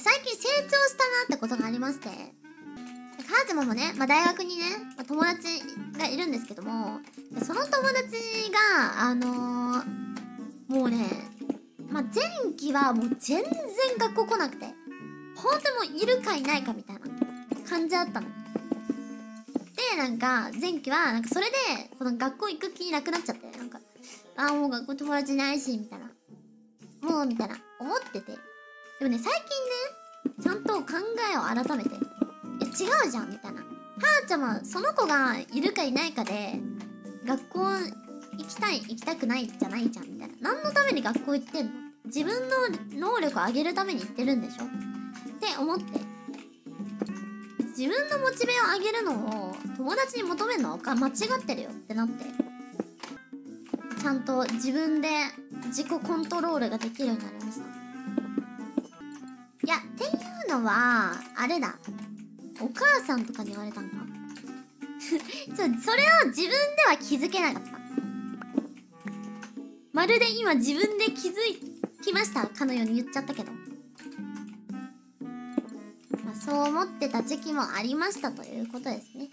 最近成長したなってことがありまして、カーチマもね、まあ、大学にね、まあ、友達がいるんですけども、その友達が、あのー、もうね、まあ、前期はもう全然学校来なくて、ほんともういるかいないかみたいな感じだったの。で、なんか、前期は、なんかそれで、この学校行く気なくなっちゃって、なんか、ああ、もう学校友達いないし、みたいな。もう、みたいな、思ってて。でもね、最近ね、ちゃんと考えを改めて、いや、違うじゃん、みたいな。はーちゃんは、その子がいるかいないかで、学校行きたい、行きたくないじゃないじゃん、みたいな。何のために学校行ってんの自分の能力を上げるために行ってるんでしょ？って思って。自分のモチベを上げるのを友達に求めるのは間違ってるよってなって。ちゃんと自分で自己コントロールができるようになりました。のは、あれだ。お母さんとかに言われたんか？そそれを自分では気づけなかった。まるで今自分で気づきましたかのように言っちゃったけど。まあ、そう思ってた時期もありましたということですね。